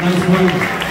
Nice move.